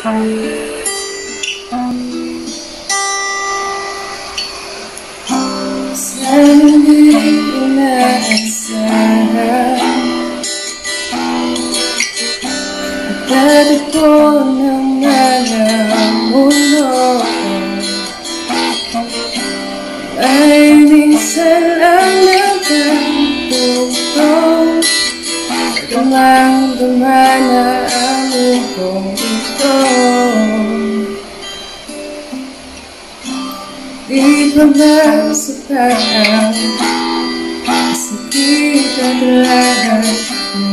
Sana di ko naasahan Agad ako nang malamuno Ay minsan lang nagkatutong Dumang dumana ang mukong Bila bersepakat Kita telah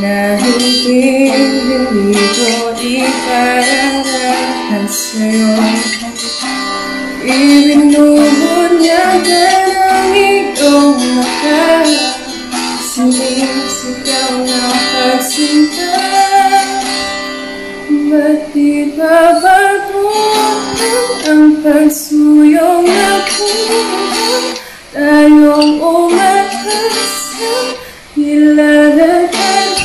Nahuti diriku Ibaratkan seyo Ibn nubunnya Terangi dong oh maka Sini sikau nafas cinta. Tiba-tiba again.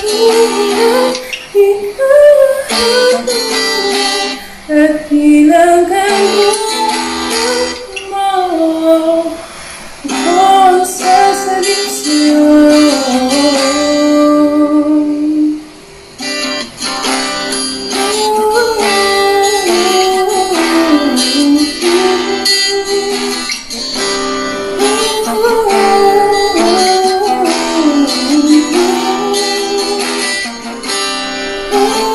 Ooh.